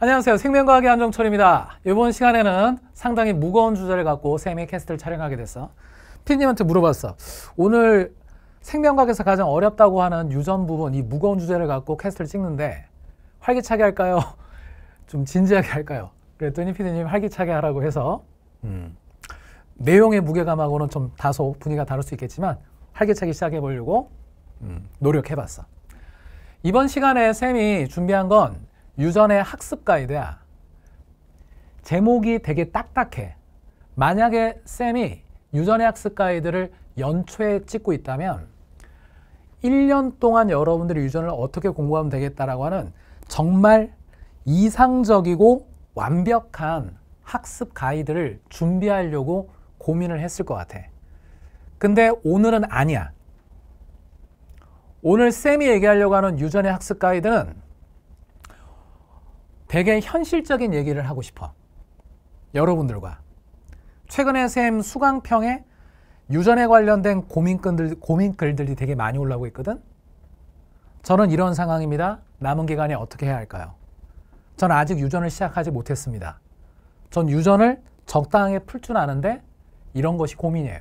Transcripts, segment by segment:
안녕하세요. 생명과학의 안정철입니다. 이번 시간에는 상당히 무거운 주제를 갖고 쌤이 캐스트를 촬영하게 됐어. 피디님한테 물어봤어. 오늘 생명과학에서 가장 어렵다고 하는 유전 부분, 이 무거운 주제를 갖고 캐스트를 찍는데 활기차게 할까요? 좀 진지하게 할까요? 그랬더니 피디님이 활기차게 하라고 해서 음, 내용의 무게감하고는 좀 다소 분위기가 다를 수 있겠지만 활기차게 시작해 보려고 음, 노력해봤어. 이번 시간에 쌤이 준비한 건 유전의 학습 가이드야. 제목이 되게 딱딱해. 만약에 쌤이 유전의 학습 가이드를 연초에 찍고 있다면 1년 동안 여러분들이 유전을 어떻게 공부하면 되겠다라고 하는 정말 이상적이고 완벽한 학습 가이드를 준비하려고 고민을 했을 것 같아. 근데 오늘은 아니야. 오늘 쌤이 얘기하려고 하는 유전의 학습 가이드는 되게 현실적인 얘기를 하고 싶어. 여러분들과. 최근에 쌤 수강평에 유전에 관련된 고민글들, 고민글들이 되게 많이 올라오고 있거든. 저는 이런 상황입니다. 남은 기간에 어떻게 해야 할까요? 저는 아직 유전을 시작하지 못했습니다. 전 유전을 적당하게 풀줄 아는데 이런 것이 고민이에요.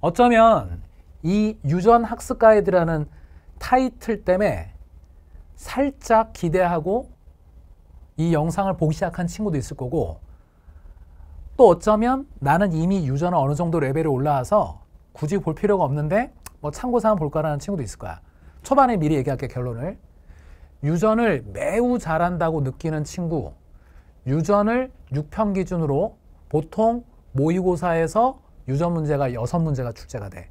어쩌면 이 유전 학습 가이드라는 타이틀 때문에 살짝 기대하고 이 영상을 보기 시작한 친구도 있을 거고 또 어쩌면 나는 이미 유전은 어느 정도 레벨에 올라와서 굳이 볼 필요가 없는데 뭐 참고사항 볼까라는 친구도 있을 거야. 초반에 미리 얘기할게 결론을. 유전을 매우 잘한다고 느끼는 친구, 유전을 6평 기준으로 보통 모의고사에서 유전 문제가 여섯 문제가 출제가 돼.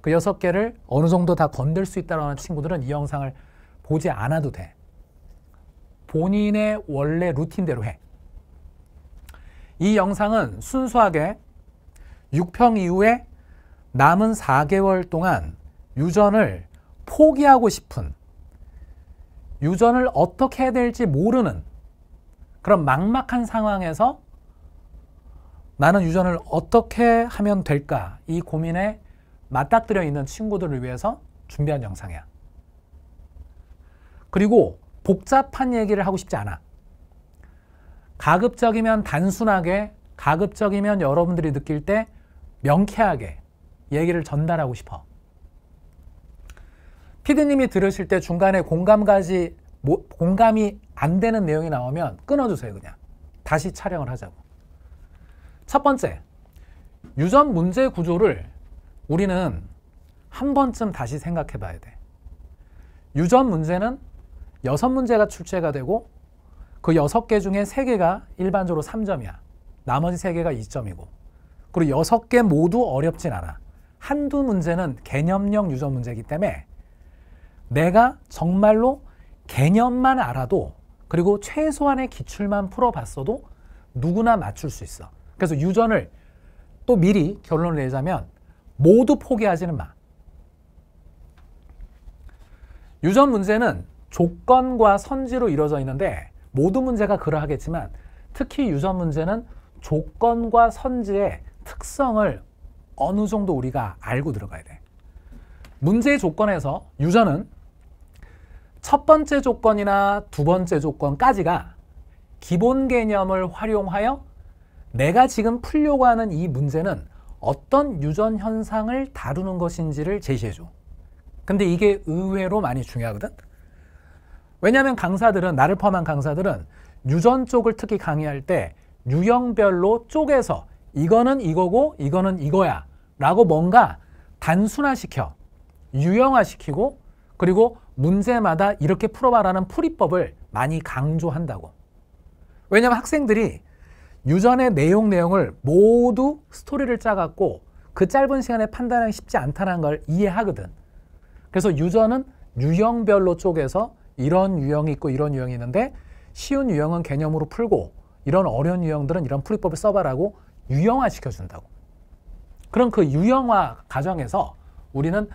그 여섯 개를 어느 정도 다 건들 수 있다는 친구들은 이 영상을 보지 않아도 돼. 본인의 원래 루틴대로 해. 이 영상은 순수하게 6평 이후에 남은 4개월 동안 유전을 포기하고 싶은 유전을 어떻게 해야 될지 모르는 그런 막막한 상황에서 나는 유전을 어떻게 하면 될까 이 고민에 맞닥뜨려 있는 친구들을 위해서 준비한 영상이야. 그리고 복잡한 얘기를 하고 싶지 않아. 가급적이면 단순하게, 가급적이면 여러분들이 느낄 때 명쾌하게 얘기를 전달하고 싶어. 피디님이 들으실 때 중간에 공감까지 공감이 안 되는 내용이 나오면 끊어주세요 그냥. 다시 촬영을 하자고. 첫 번째, 유전 문제 구조를 우리는 한 번쯤 다시 생각해 봐야 돼. 유전 문제는 여섯 문제가 출제가 되고 그 여섯 개 중에 세 개가 일반적으로 3점이야. 나머지 세 개가 2점이고. 그리고 여섯 개 모두 어렵진 않아. 한두 문제는 개념형 유전 문제이기 때문에 내가 정말로 개념만 알아도 그리고 최소한의 기출만 풀어봤어도 누구나 맞출 수 있어. 그래서 유전을 또 미리 결론을 내자면 모두 포기하지는 마. 유전 문제는 조건과 선지로 이루어져 있는데 모든 문제가 그러하겠지만 특히 유전 문제는 조건과 선지의 특성을 어느 정도 우리가 알고 들어가야 돼. 문제의 조건에서 유전은 첫 번째 조건이나 두 번째 조건까지가 기본 개념을 활용하여 내가 지금 풀려고 하는 이 문제는 어떤 유전 현상을 다루는 것인지를 제시해줘. 근데 이게 의외로 많이 중요하거든. 왜냐하면 강사들은 나를 포함한 강사들은 유전 쪽을 특히 강의할 때 유형별로 쪼개서 이거는 이거고 이거는 이거야 라고 뭔가 단순화시켜 유형화시키고 그리고 문제마다 이렇게 풀어봐라는 풀이법을 많이 강조한다고. 왜냐하면 학생들이 유전의 내용 내용을 모두 스토리를 짜갖고 그 짧은 시간에 판단하기 쉽지 않다는 걸 이해하거든. 그래서 유전은 유형별로 쪼개서 이런 유형이 있고 이런 유형이 있는데 쉬운 유형은 개념으로 풀고 이런 어려운 유형들은 이런 풀이법을 써봐라고 유형화 시켜준다고. 그럼 그 유형화 과정에서 우리는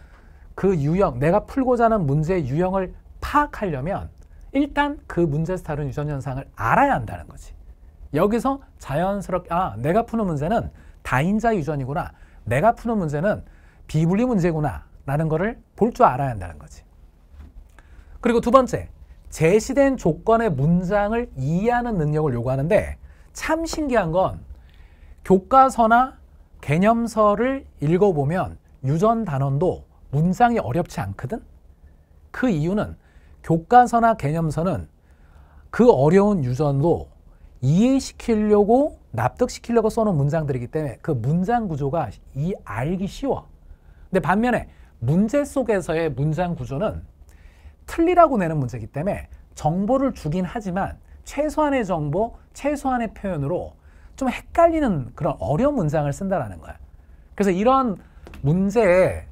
그 유형, 내가 풀고자 하는 문제의 유형을 파악하려면 일단 그 문제에서 다룬 유전 현상을 알아야 한다는 거지. 여기서 자연스럽게 아 내가 푸는 문제는 다인자 유전이구나. 내가 푸는 문제는 비분리 문제구나. 라는 거를 볼 줄 알아야 한다는 거지. 그리고 두 번째, 제시된 조건의 문장을 이해하는 능력을 요구하는데 참 신기한 건 교과서나 개념서를 읽어보면 유전 단원도 문장이 어렵지 않거든? 그 이유는 교과서나 개념서는 그 어려운 유전도 이해시키려고 납득시키려고 써놓은 문장들이기 때문에 그 문장 구조가 이 알기 쉬워. 근데 반면에 문제 속에서의 문장 구조는 틀리라고 내는 문제이기 때문에 정보를 주긴 하지만 최소한의 정보, 최소한의 표현으로 좀 헷갈리는 그런 어려운 문장을 쓴다라는 거야. 그래서 이런 문제의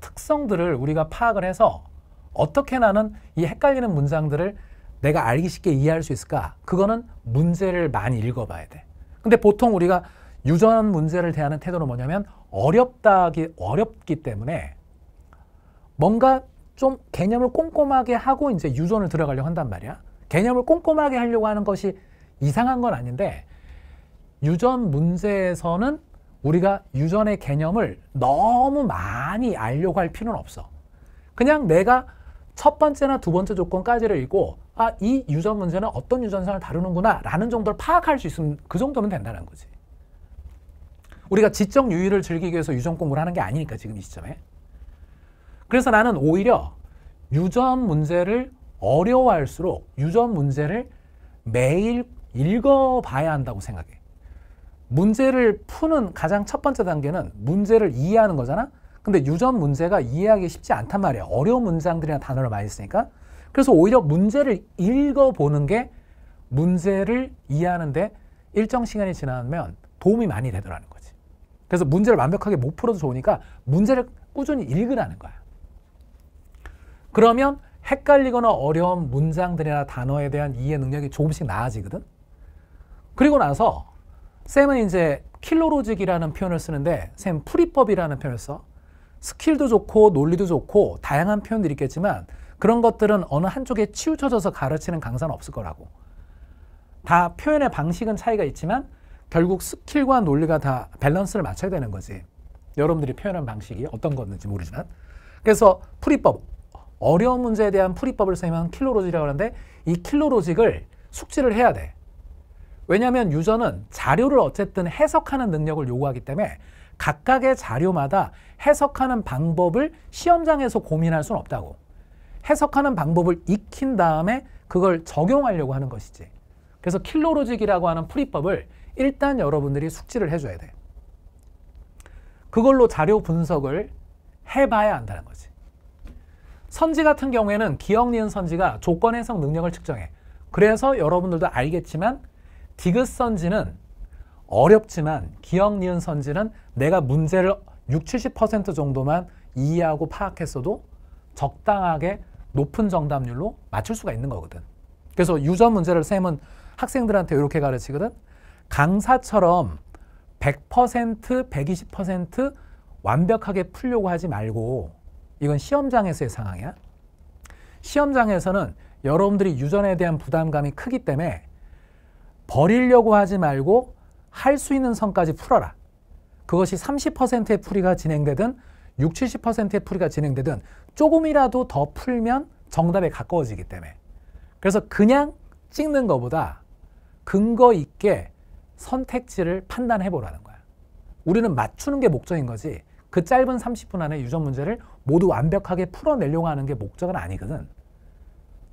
특성들을 우리가 파악을 해서 어떻게 나는 이 헷갈리는 문장들을 내가 알기 쉽게 이해할 수 있을까? 그거는 문제를 많이 읽어봐야 돼. 근데 보통 우리가 유전 문제를 대하는 태도는 뭐냐면 어렵다기 어렵기 때문에 뭔가 좀 개념을 꼼꼼하게 하고 이제 유전을 들어가려고 한단 말이야. 개념을 꼼꼼하게 하려고 하는 것이 이상한 건 아닌데 유전 문제에서는 우리가 유전의 개념을 너무 많이 알려고 할 필요는 없어. 그냥 내가 첫 번째나 두 번째 조건까지를 읽고 아, 이 유전 문제는 어떤 유전상을 다루는구나 라는 정도를 파악할 수 있으면 그 정도면 된다는 거지. 우리가 지적 유의를 즐기기 위해서 유전 공부를 하는 게 아니니까 지금 이 시점에. 그래서 나는 오히려 유전 문제를 어려워할수록 유전 문제를 매일 읽어봐야 한다고 생각해. 문제를 푸는 가장 첫 번째 단계는 문제를 이해하는 거잖아. 근데 유전 문제가 이해하기 쉽지 않단 말이야. 어려운 문장들이나 단어를 많이 쓰니까. 그래서 오히려 문제를 읽어보는 게 문제를 이해하는데 일정 시간이 지나면 도움이 많이 되더라는 거지. 그래서 문제를 완벽하게 못 풀어도 좋으니까 문제를 꾸준히 읽으라는 거야. 그러면 헷갈리거나 어려운 문장들이나 단어에 대한 이해 능력이 조금씩 나아지거든. 그리고 나서 쌤은 이제 killer logic이라는 표현을 쓰는데 쌤 풀이법이라는 표현을 써. 스킬도 좋고 논리도 좋고 다양한 표현들이 있겠지만 그런 것들은 어느 한쪽에 치우쳐져서 가르치는 강사는 없을 거라고. 다 표현의 방식은 차이가 있지만 결국 스킬과 논리가 다 밸런스를 맞춰야 되는 거지. 여러분들이 표현한 방식이 어떤 거였는지 모르지만. 그래서 풀이법, 어려운 문제에 대한 풀이법을 쓰면 killer logic이라고 하는데 이 킬로로직을 숙지를 해야 돼. 왜냐하면 유저는 자료를 어쨌든 해석하는 능력을 요구하기 때문에 각각의 자료마다 해석하는 방법을 시험장에서 고민할 수는 없다고. 해석하는 방법을 익힌 다음에 그걸 적용하려고 하는 것이지. 그래서 킬로로직이라고 하는 풀이법을 일단 여러분들이 숙지를 해줘야 돼. 그걸로 자료 분석을 해봐야 한다는 거지. 선지 같은 경우에는 기억 니은 선지가 조건 해석 능력을 측정해. 그래서 여러분들도 알겠지만 디귿 선지는 어렵지만 기억 니은 선지는 내가 문제를 6, 70% 정도만 이해하고 파악했어도 적당하게 높은 정답률로 맞출 수가 있는 거거든. 그래서 유전 문제를 쌤은 학생들한테 이렇게 가르치거든. 강사처럼 100%, 120% 완벽하게 풀려고 하지 말고 이건 시험장에서의 상황이야. 시험장에서는 여러분들이 유전에 대한 부담감이 크기 때문에 버리려고 하지 말고 할 수 있는 선까지 풀어라. 그것이 30%의 풀이가 진행되든 60, 70%의 풀이가 진행되든 조금이라도 더 풀면 정답에 가까워지기 때문에. 그래서 그냥 찍는 것보다 근거 있게 선택지를 판단해 보라는 거야. 우리는 맞추는 게 목적인 거지. 그 짧은 30분 안에 유전 문제를 모두 완벽하게 풀어내려고 하는 게 목적은 아니거든.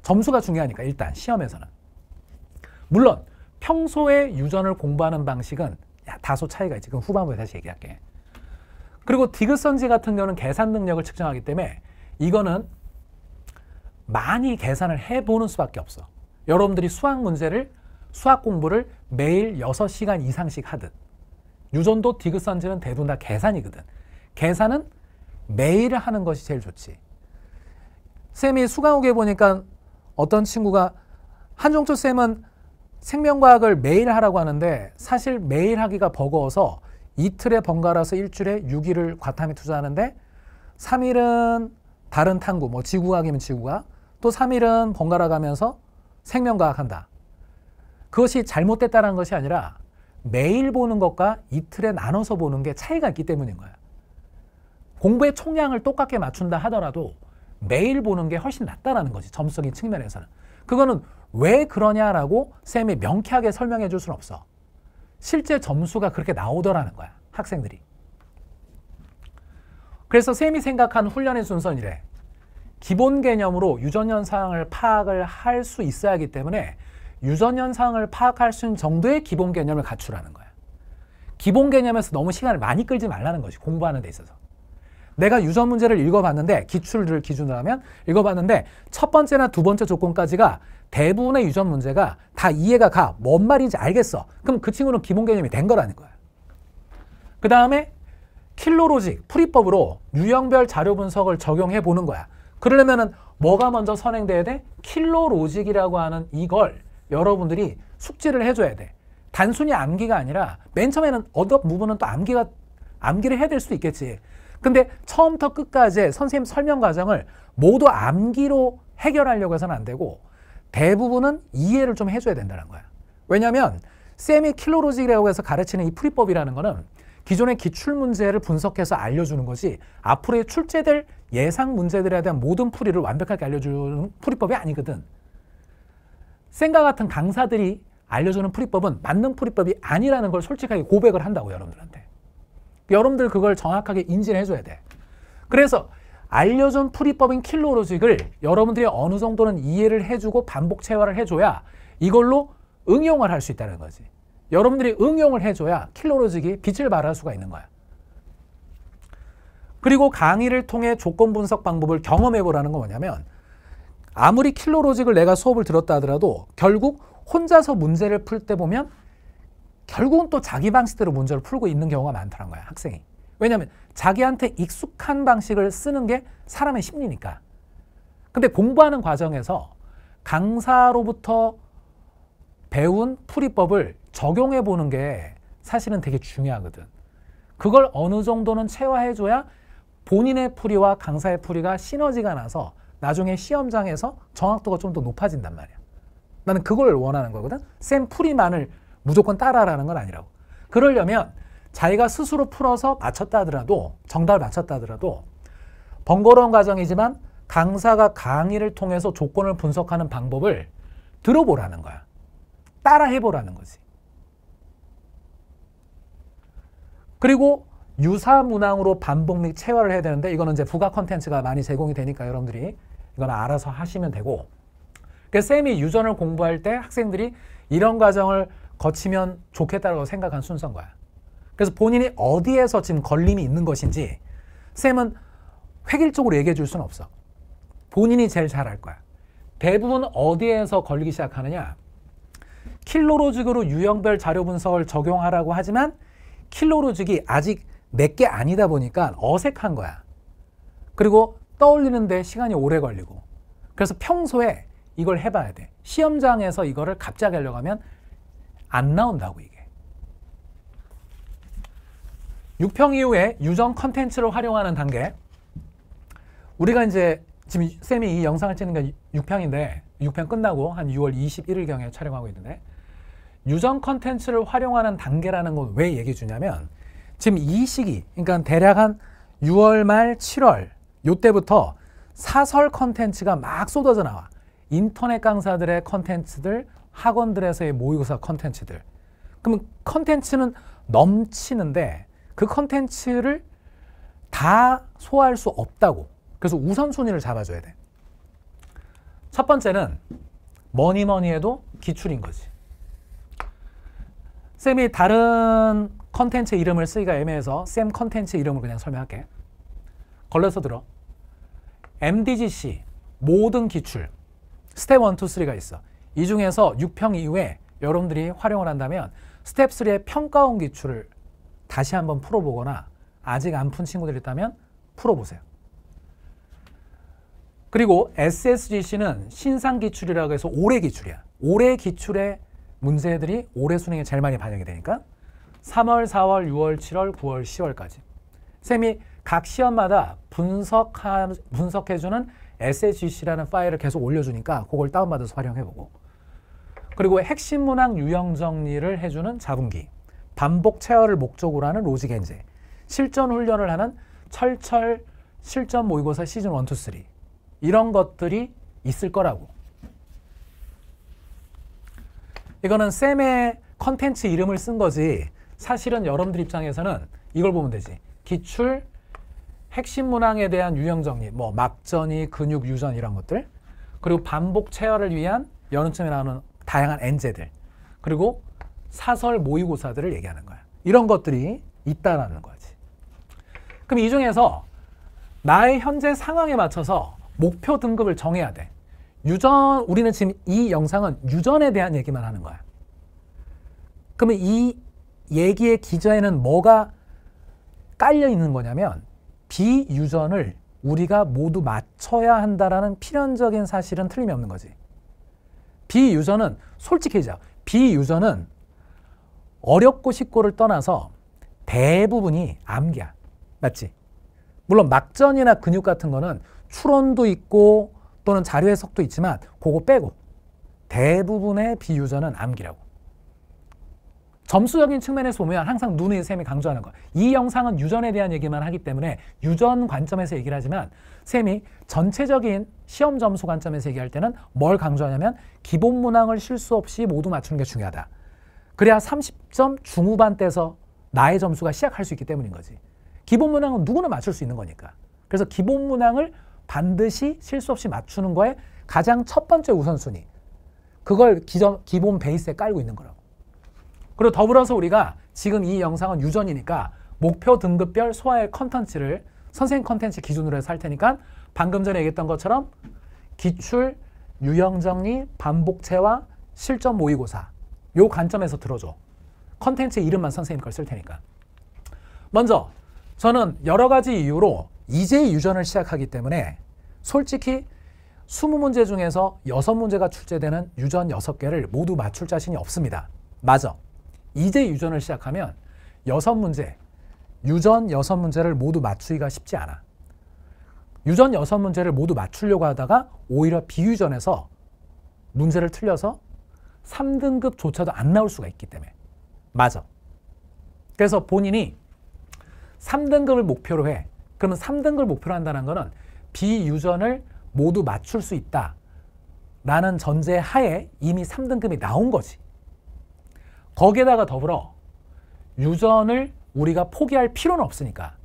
점수가 중요하니까 일단 시험에서는. 물론 평소에 유전을 공부하는 방식은 다소 차이가 있지. 그럼 후반부에 다시 얘기할게. 그리고 디귿선지 같은 경우는 계산 능력을 측정하기 때문에 이거는 많이 계산을 해보는 수밖에 없어. 여러분들이 수학 문제를 수학 공부를 매일 6시간 이상씩 하듯 유전도 디귿선지는 대부분 다 계산이거든. 계산은 매일 하는 것이 제일 좋지. 쌤이 수강후에 보니까 어떤 친구가 한종철 쌤은 생명과학을 매일 하라고 하는데 사실 매일 하기가 버거워서 이틀에 번갈아서 일주일에 6일을 과탐에 투자하는데 3일은 다른 탐구, 뭐 지구과학이면 지구과학, 또 3일은 번갈아 가면서 생명과학 한다. 그것이 잘못됐다는 것이 아니라 매일 보는 것과 이틀에 나눠서 보는 게 차이가 있기 때문인 거야. 공부의 총량을 똑같게 맞춘다 하더라도 매일 보는 게 훨씬 낫다라는 거지. 점수적인 측면에서는. 그거는 왜 그러냐라고 쌤이 명쾌하게 설명해 줄 수는 없어. 실제 점수가 그렇게 나오더라는 거야. 학생들이. 그래서 쌤이 생각한 훈련의 순서는 이래. 기본 개념으로 유전 현상을 파악을 할 수 있어야 하기 때문에 유전 현상을 파악할 수 있는 정도의 기본 개념을 갖추라는 거야. 기본 개념에서 너무 시간을 많이 끌지 말라는 거지. 공부하는 데 있어서. 내가 유전 문제를 읽어봤는데 기출을 기준으로 하면 읽어봤는데 첫 번째나 두 번째 조건까지가 대부분의 유전 문제가 다 이해가 가. 뭔 말인지 알겠어. 그럼 그 친구는 기본 개념이 된 거라는 거야. 그 다음에 킬로로직, 풀이법으로 유형별 자료 분석을 적용해 보는 거야. 그러려면은 뭐가 먼저 선행돼야 돼? 킬로로직이라고 하는 이걸 여러분들이 숙지를 해줘야 돼. 단순히 암기가 아니라 맨 처음에는 어떤 부분은 또 암기가 암기를 해야 될 수도 있겠지. 근데 처음부터 끝까지 선생님 설명 과정을 모두 암기로 해결하려고 해서는 안 되고 대부분은 이해를 좀 해줘야 된다는 거야. 왜냐하면 쌤이 킬로로직이라고 해서 가르치는 이 풀이법이라는 거는 기존의 기출 문제를 분석해서 알려주는 것이 앞으로의 출제될 예상 문제들에 대한 모든 풀이를 완벽하게 알려주는 풀이법이 아니거든. 쌤과 같은 강사들이 알려주는 풀이법은 맞는 풀이법이 아니라는 걸 솔직하게 고백을 한다고 여러분들한테. 여러분들 그걸 정확하게 인지를 해줘야 돼. 그래서 알려준 풀이법인 킬로로직을 여러분들이 어느 정도는 이해를 해주고 반복 체화를 해줘야 이걸로 응용을 할 수 있다는 거지. 여러분들이 응용을 해줘야 킬로로직이 빛을 발할 수가 있는 거야. 그리고 강의를 통해 조건 분석 방법을 경험해 보라는 건 뭐냐면 아무리 킬로로직을 내가 수업을 들었다 하더라도 결국 혼자서 문제를 풀 때 보면 결국은 또 자기 방식대로 문제를 풀고 있는 경우가 많다는 거야 학생이. 왜냐하면 자기한테 익숙한 방식을 쓰는 게 사람의 심리니까. 근데 공부하는 과정에서 강사로부터 배운 풀이법을 적용해 보는 게 사실은 되게 중요하거든. 그걸 어느 정도는 체화해줘야 본인의 풀이와 강사의 풀이가 시너지가 나서 나중에 시험장에서 정확도가 좀 더 높아진단 말이야. 나는 그걸 원하는 거거든. 쌤 풀이만을 무조건 따라라는 건 아니라고. 그러려면 자기가 스스로 풀어서 맞췄다 하더라도 정답을 맞췄다 하더라도 번거로운 과정이지만 강사가 강의를 통해서 조건을 분석하는 방법을 들어보라는 거야. 따라 해보라는 거지. 그리고 유사 문항으로 반복 및 체화를 해야 되는데 이거는 이제 부가 컨텐츠가 많이 제공이 되니까 여러분들이 이건 알아서 하시면 되고 그래서 쌤이 유전을 공부할 때 학생들이 이런 과정을 거치면 좋겠다고 생각한 순서인 거야. 그래서 본인이 어디에서 지금 걸림이 있는 것인지 쌤은 획일적으로 얘기해 줄 수는 없어. 본인이 제일 잘 알 거야. 대부분 어디에서 걸리기 시작하느냐? 킬로로직으로 유형별 자료 분석을 적용하라고 하지만 킬로로직이 아직 내게 아니다 보니까 어색한 거야. 그리고 떠올리는데 시간이 오래 걸리고. 그래서 평소에 이걸 해봐야 돼. 시험장에서 이거를 갑자기 하려고 하면 안 나온다고 이게. 6평 이후에 유전 컨텐츠를 활용하는 단계. 우리가 이제 지금 쌤이 이 영상을 찍는 게 6평인데 6평 끝나고 한 6월 21일경에 촬영하고 있는데 유전 컨텐츠를 활용하는 단계라는 건 왜 얘기해 주냐면 지금 이 시기 그러니까 대략 한 6월 말 7월 요때부터 사설 컨텐츠가 막 쏟아져 나와. 인터넷 강사들의 컨텐츠들, 학원들에서의 모의고사 컨텐츠들. 그러면 컨텐츠는 넘치는데 그 컨텐츠를 다 소화할 수 없다고. 그래서 우선순위를 잡아줘야 돼. 첫 번째는 뭐니 뭐니 해도 기출인 거지. 쌤이 다른 컨텐츠 이름을 쓰기가 애매해서 쌤 컨텐츠 이름을 그냥 설명할게. 걸려서 들어. MDGC 모든 기출 스텝 1, 2, 3가 있어. 이 중에서 6평 이후에 여러분들이 활용을 한다면 스텝 3의 평가원 기출을 다시 한번 풀어보거나 아직 안 푼 친구들이 있다면 풀어보세요. 그리고 SSGC는 신상 기출이라고 해서 올해 기출이야. 올해 기출의 문제들이 올해 수능에 제일 많이 반영이 되니까 3월, 4월, 6월, 7월, 9월, 10월까지 쌤이 각 시험마다 분석하, 분석해주는 SHC라는 파일을 계속 올려주니까 그걸 다운받아서 활용해보고 그리고 핵심 문항 유형 정리를 해주는 자분기 반복 체어를 목적으로 하는 로직 엔제 실전 훈련을 하는 철철 실전 모의고사 시즌 1, 2, 3 이런 것들이 있을 거라고 이거는 쌤의 컨텐츠 이름을 쓴 거지 사실은 여러분들 입장에서는 이걸 보면 되지. 기출, 핵심 문항에 대한 유형 정리, 뭐 막전이, 근육, 유전 이런 것들 그리고 반복 체열을 위한 여름쯤에 나오는 다양한 엔제들 그리고 사설 모의고사들을 얘기하는 거야. 이런 것들이 있다라는 거지. 그럼 이 중에서 나의 현재 상황에 맞춰서 목표 등급을 정해야 돼. 유전, 우리는 지금 이 영상은 유전에 대한 얘기만 하는 거야. 그러면 이 얘기의 기저에는 뭐가 깔려 있는 거냐면 비유전을 우리가 모두 맞춰야 한다라는 필연적인 사실은 틀림이 없는 거지. 비유전은 솔직해져. 비유전은 어렵고 쉽고를 떠나서 대부분이 암기야. 맞지? 물론 막전이나 근육 같은 거는 추론도 있고 또는 자료 해석도 있지만 그거 빼고 대부분의 비유전은 암기라고. 점수적인 측면에서 보면 항상 눈의 쌤이 강조하는 거. 이 영상은 유전에 대한 얘기만 하기 때문에 유전 관점에서 얘기를 하지만 쌤이 전체적인 시험 점수 관점에서 얘기할 때는 뭘 강조하냐면 기본 문항을 실수 없이 모두 맞추는 게 중요하다. 그래야 30점 중후반 때서 나의 점수가 시작할 수 있기 때문인 거지. 기본 문항은 누구나 맞출 수 있는 거니까. 그래서 기본 문항을 반드시 실수 없이 맞추는 거에 가장 첫 번째 우선순위. 그걸 기존, 기본 베이스에 깔고 있는 거라고. 그리고 더불어서 우리가 지금 이 영상은 유전이니까 목표 등급별 소화의 컨텐츠를 선생님 컨텐츠 기준으로 해서 할 테니까 방금 전에 얘기했던 것처럼 기출, 유형정리, 반복 체화 실전 모의고사 요 관점에서 들어줘. 컨텐츠 이름만 선생님 걸 쓸 테니까. 먼저 저는 여러 가지 이유로 이제 유전을 시작하기 때문에 솔직히 20문제 중에서 6문제가 출제되는 유전 6개를 모두 맞출 자신이 없습니다. 맞아. 이제 유전을 시작하면 여섯 문제, 유전 여섯 문제를 모두 맞추기가 쉽지 않아. 유전 여섯 문제를 모두 맞추려고 하다가 오히려 비유전에서 문제를 틀려서 3등급조차도 안 나올 수가 있기 때문에. 맞아. 그래서 본인이 3등급을 목표로 해. 그러면 3등급을 목표로 한다는 거는 비유전을 모두 맞출 수 있다. 라는 전제 하에 이미 3등급이 나온 거지. 거기에다가 더불어 유전을 우리가 포기할 필요는 없으니까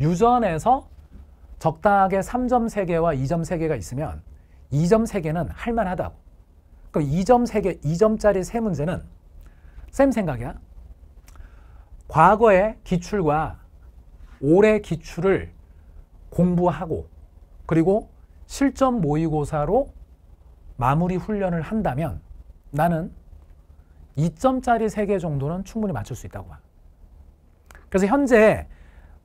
유전에서 적당하게 3점 3개와 2점 3개가 있으면 2점 3개는 할만하다고. 그럼 2점 3개, 2점짜리 세 문제는 쌤 생각이야. 과거의 기출과 올해 기출을 공부하고 그리고 실전 모의고사로 마무리 훈련을 한다면 나는 2점짜리 3개 정도는 충분히 맞출 수 있다고 봐. 그래서 현재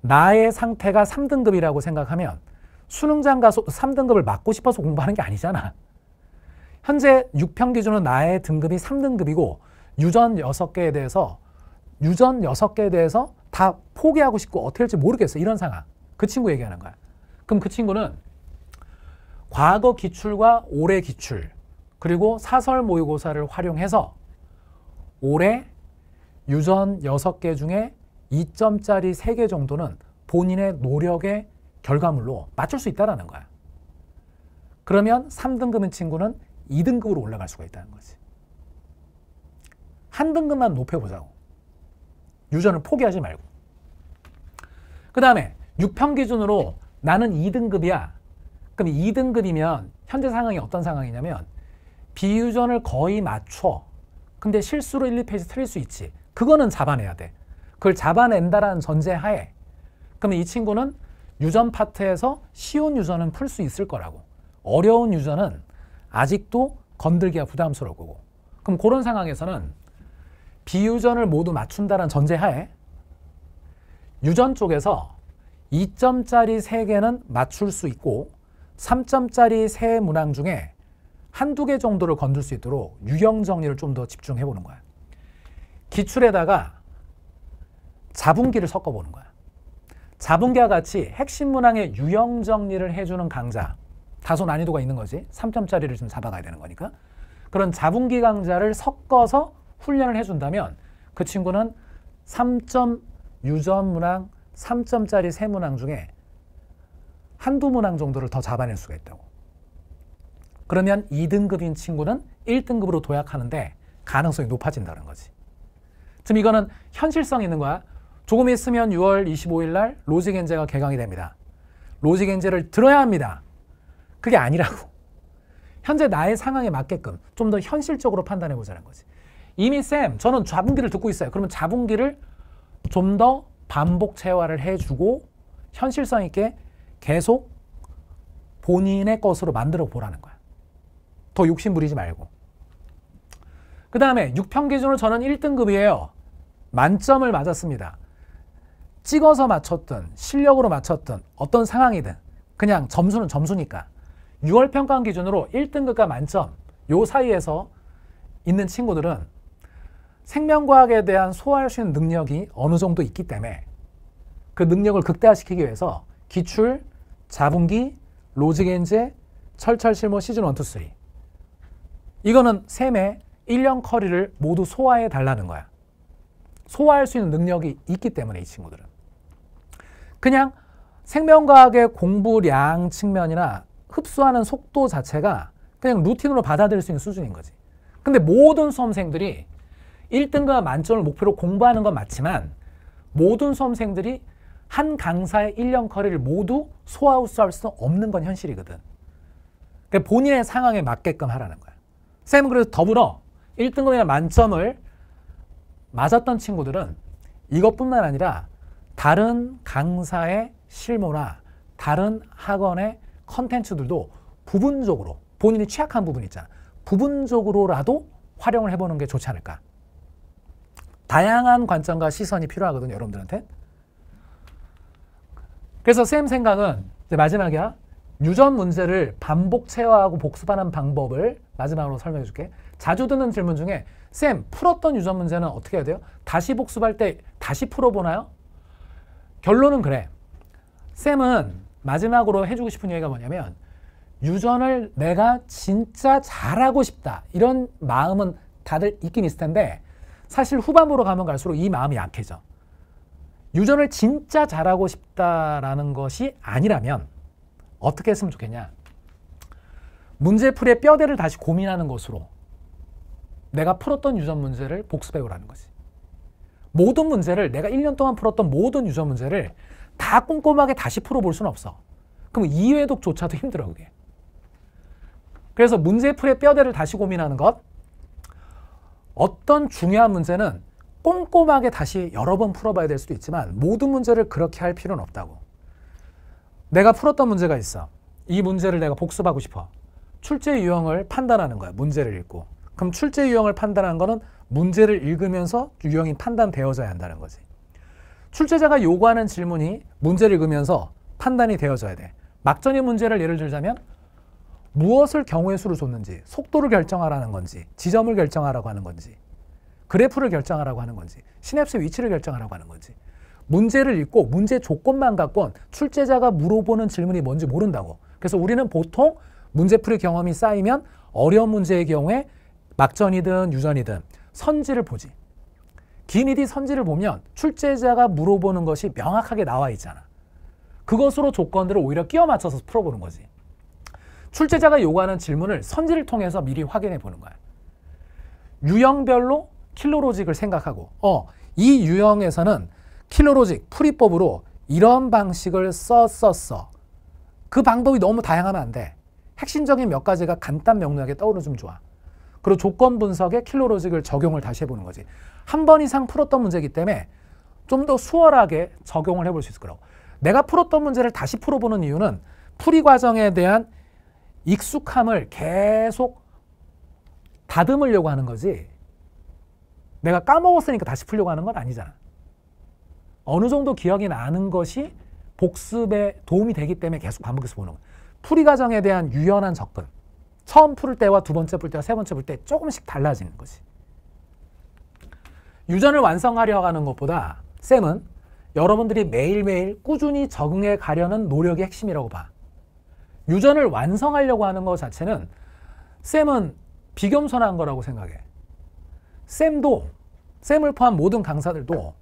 나의 상태가 3등급이라고 생각하면 수능장 가서 3등급을 맞고 싶어서 공부하는 게 아니잖아. 현재 6평 기준은 나의 등급이 3등급이고 유전 6개에 대해서 유전 6개에 대해서 다 포기하고 싶고 어떻게 할지 모르겠어. 이런 상황. 그 친구 얘기하는 거야. 그럼 그 친구는 과거 기출과 올해 기출 그리고 사설 모의고사를 활용해서 올해 유전 6개 중에 2점짜리 3개 정도는 본인의 노력의 결과물로 맞출 수 있다는 거야. 그러면 3등급인 친구는 2등급으로 올라갈 수가 있다는 거지. 한 등급만 높여보자고. 유전을 포기하지 말고. 그 다음에 6평 기준으로 나는 2등급이야. 그럼 2등급이면 현재 상황이 어떤 상황이냐면 비유전을 거의 맞춰 근데 실수로 1, 2페이지 틀릴 수 있지. 그거는 잡아내야 돼. 그걸 잡아낸다라는 전제하에 그러면 이 친구는 유전 파트에서 쉬운 유전은 풀 수 있을 거라고. 어려운 유전은 아직도 건들기가 부담스러울 거고. 그럼 그런 상황에서는 비유전을 모두 맞춘다는 전제하에 유전 쪽에서 2점짜리 3개는 맞출 수 있고 3점짜리 3 문항 중에 한두 개 정도를 건들 수 있도록 유형 정리를 좀 더 집중해 보는 거야. 기출에다가 자분기를 섞어 보는 거야. 자분기와 같이 핵심 문항의 유형 정리를 해주는 강좌. 다소 난이도가 있는 거지. 3점짜리를 좀 잡아가야 되는 거니까. 그런 자분기 강좌를 섞어서 훈련을 해준다면 그 친구는 3점 유전 문항 3점짜리 세 문항 중에 한두 문항 정도를 더 잡아낼 수가 있다고. 그러면 2등급인 친구는 1등급으로 도약하는데 가능성이 높아진다는 거지. 지금 이거는 현실성 있는 거야. 조금 있으면 6월 25일 날 로직 엔제가 개강이 됩니다. 로직 엔제를 들어야 합니다. 그게 아니라고. 현재 나의 상황에 맞게끔 좀 더 현실적으로 판단해 보자는 거지. 이미 쌤, 저는 자분기를 듣고 있어요. 그러면 자분기를 좀 더 반복 체화를 해주고 현실성 있게 계속 본인의 것으로 만들어 보라는 거야. 더 욕심 부리지 말고. 그 다음에 6평 기준으로 저는 1등급이에요. 만점을 맞았습니다. 찍어서 맞췄든 실력으로 맞췄든 어떤 상황이든 그냥 점수는 점수니까 6월 평가 기준으로 1등급과 만점 요 사이에서 있는 친구들은 생명과학에 대한 소화할 수 있는 능력이 어느 정도 있기 때문에 그 능력을 극대화시키기 위해서 기출, 자분기, 로직엔제, 철철 실무 시즌 1, 2, 3 이거는 셈의 1년 커리를 모두 소화해 달라는 거야. 소화할 수 있는 능력이 있기 때문에 이 친구들은. 그냥 생명과학의 공부량 측면이나 흡수하는 속도 자체가 그냥 루틴으로 받아들일 수 있는 수준인 거지. 근데 모든 수험생들이 1등급 만점을 목표로 공부하는 건 맞지만 모든 수험생들이 한 강사의 1년 커리를 모두 소화할 수 없는 건 현실이거든. 그러니까 본인의 상황에 맞게끔 하라는 거야. 쌤은 그래서 더불어 1등급이나 만점을 맞았던 친구들은 이것뿐만 아니라 다른 강사의 실무나 다른 학원의 컨텐츠들도 부분적으로 본인이 취약한 부분 있잖아. 부분적으로라도 활용을 해보는 게 좋지 않을까. 다양한 관점과 시선이 필요하거든요, 여러분들한테. 그래서 쌤 생각은 마지막이야. 유전 문제를 반복 체화하고 복습하는 방법을 마지막으로 설명해 줄게. 자주 듣는 질문 중에 쌤 풀었던 유전 문제는 어떻게 해야 돼요? 다시 복습할 때 다시 풀어보나요? 결론은 그래. 쌤은 마지막으로 해주고 싶은 얘기가 뭐냐면 유전을 내가 진짜 잘하고 싶다 이런 마음은 다들 있긴 있을 텐데 사실 후반부로 가면 갈수록 이 마음이 약해져. 유전을 진짜 잘하고 싶다라는 것이 아니라면 어떻게 했으면 좋겠냐? 문제풀이의 뼈대를 다시 고민하는 것으로 내가 풀었던 유전 문제를 복습해오라는 거지. 모든 문제를 내가 1년 동안 풀었던 모든 유전 문제를 다 꼼꼼하게 다시 풀어볼 수는 없어. 그럼 이해독조차도 힘들어 그게. 그래서 문제풀이의 뼈대를 다시 고민하는 것 어떤 중요한 문제는 꼼꼼하게 다시 여러 번 풀어봐야 될 수도 있지만 모든 문제를 그렇게 할 필요는 없다고. 내가 풀었던 문제가 있어. 이 문제를 내가 복습하고 싶어. 출제 유형을 판단하는 거야. 문제를 읽고. 그럼 출제 유형을 판단하는 거는 문제를 읽으면서 유형이 판단되어져야 한다는 거지. 출제자가 요구하는 질문이 문제를 읽으면서 판단이 되어져야 돼. 막전의 문제를 예를 들자면 무엇을 경우의 수를 줬는지, 속도를 결정하라는 건지, 지점을 결정하라고 하는 건지, 그래프를 결정하라고 하는 건지, 시냅스 위치를 결정하라고 하는 건지, 문제를 읽고 문제 조건만 갖고 출제자가 물어보는 질문이 뭔지 모른다고. 그래서 우리는 보통 문제풀이 경험이 쌓이면 어려운 문제의 경우에 막전이든 유전이든 선지를 보지. 기니디 선지를 보면 출제자가 물어보는 것이 명확하게 나와 있잖아. 그것으로 조건들을 오히려 끼워 맞춰서 풀어보는 거지. 출제자가 요구하는 질문을 선지를 통해서 미리 확인해 보는 거야. 유형별로 킬로로직을 생각하고 어, 이 유형에서는 킬로로직 풀이법으로 이런 방식을 썼었어. 그 방법이 너무 다양하면 안 돼. 핵심적인 몇 가지가 간단 명료하게 떠오르면 좋아. 그리고 조건 분석에 킬로로직을 적용을 다시 해보는 거지. 한 번 이상 풀었던 문제이기 때문에 좀 더 수월하게 적용을 해볼 수 있을 거라고. 내가 풀었던 문제를 다시 풀어보는 이유는 풀이 과정에 대한 익숙함을 계속 다듬으려고 하는 거지. 내가 까먹었으니까 다시 풀려고 하는 건 아니잖아. 어느 정도 기억이 나는 것이 복습에 도움이 되기 때문에 계속 반복해서 보는 거야. 풀이 과정에 대한 유연한 접근. 처음 풀 때와 두 번째 풀 때와 세 번째 풀 때 조금씩 달라지는 거지. 유전을 완성하려 하는 것보다 쌤은 여러분들이 매일매일 꾸준히 적응해 가려는 노력이 핵심이라고 봐. 유전을 완성하려고 하는 것 자체는 쌤은 비겸손한 거라고 생각해. 쌤도 쌤을 포함 모든 강사들도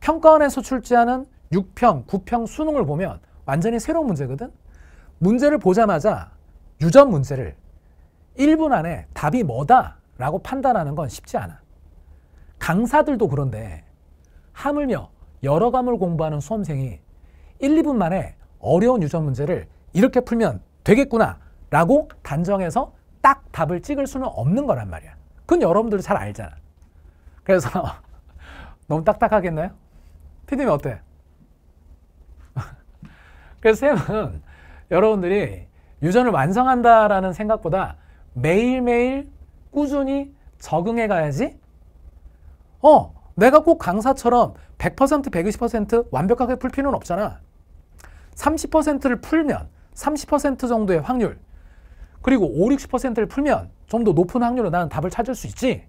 평가원에서 출제하는 6평, 9평 수능을 보면 완전히 새로운 문제거든. 문제를 보자마자 유전 문제를 1분 안에 답이 뭐다 라고 판단하는 건 쉽지 않아. 강사들도 그런데 하물며 여러 과목을 공부하는 수험생이 1, 2분 만에 어려운 유전 문제를 이렇게 풀면 되겠구나 라고 단정해서 딱 답을 찍을 수는 없는 거란 말이야. 그건 여러분들도 잘 알잖아. 그래서 너무 딱딱하겠나요? 피디님 어때? 그래서 쌤은 여러분들이 유전을 완성한다라는 생각보다 매일매일 꾸준히 적응해 가야지. 어, 내가 꼭 강사처럼 100% 120% 완벽하게 풀 필요는 없잖아. 30%를 풀면 30% 정도의 확률 그리고 5, 60%를 풀면 좀 더 높은 확률로 나는 답을 찾을 수 있지.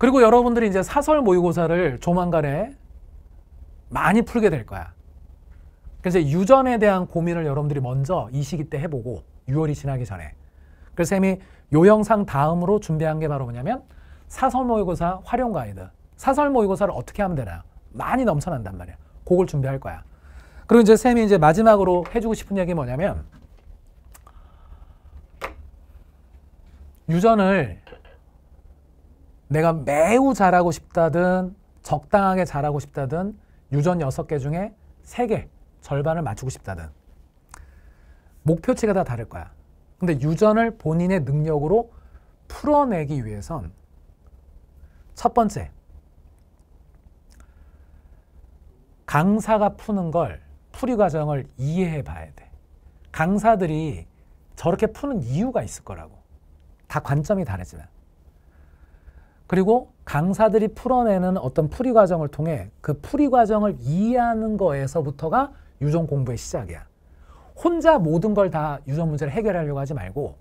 그리고 여러분들이 이제 사설 모의고사를 조만간에 많이 풀게 될 거야. 그래서 유전에 대한 고민을 여러분들이 먼저 이 시기 때 해보고 6월이 지나기 전에. 그래서 쌤이 요 영상 다음으로 준비한 게 바로 뭐냐면 사설 모의고사 활용 가이드. 사설 모의고사를 어떻게 하면 되나? 많이 넘쳐난단 말이야. 그걸 준비할 거야. 그리고 이제 쌤이 이제 마지막으로 해주고 싶은 얘기 뭐냐면 유전을 내가 매우 잘하고 싶다든 적당하게 잘하고 싶다든 유전 6개 중에 3개 절반을 맞추고 싶다든 목표치가 다 다를 거야. 근데 유전을 본인의 능력으로 풀어내기 위해선 첫 번째 강사가 푸는 걸 풀이 과정을 이해해 봐야 돼. 강사들이 저렇게 푸는 이유가 있을 거라고. 다 관점이 다르지만. 그리고 강사들이 풀어내는 어떤 풀이 과정을 통해 그 풀이 과정을 이해하는 거에서부터가 유전 공부의 시작이야. 혼자 모든 걸 다 유전 문제를 해결하려고 하지 말고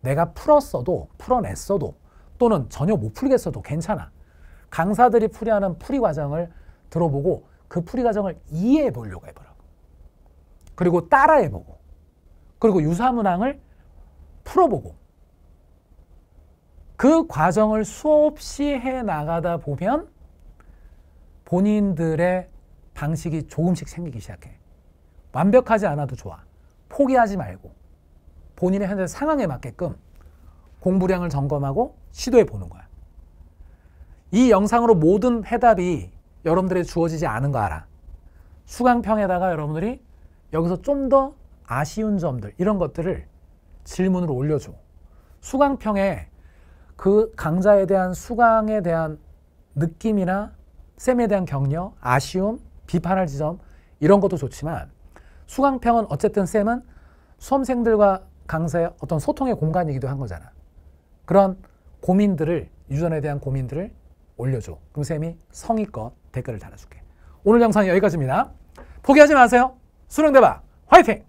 내가 풀었어도 풀어냈어도 또는 전혀 못 풀겠어도 괜찮아. 강사들이 풀이하는 풀이 과정을 들어보고 그 풀이 과정을 이해해 보려고 해보라고. 그리고 따라해 보고 그리고 유사문항을 풀어보고 그 과정을 수없이 해 나가다 보면 본인들의 방식이 조금씩 생기기 시작해. 완벽하지 않아도 좋아. 포기하지 말고 본인의 현재 상황에 맞게끔 공부량을 점검하고 시도해 보는 거야. 이 영상으로 모든 해답이 여러분들에게 주어지지 않은 거 알아. 수강평에다가 여러분들이 여기서 좀 더 아쉬운 점들 이런 것들을 질문으로 올려줘. 수강평에 그 강좌에 대한 수강에 대한 느낌이나 쌤에 대한 격려, 아쉬움, 비판할 지점 이런 것도 좋지만 수강평은 어쨌든 쌤은 수험생들과 강사의 어떤 소통의 공간이기도 한 거잖아. 그런 고민들을 유전에 대한 고민들을 올려줘. 그럼 쌤이 성의껏 댓글을 달아줄게. 오늘 영상은 여기까지입니다. 포기하지 마세요. 수능 대박 화이팅!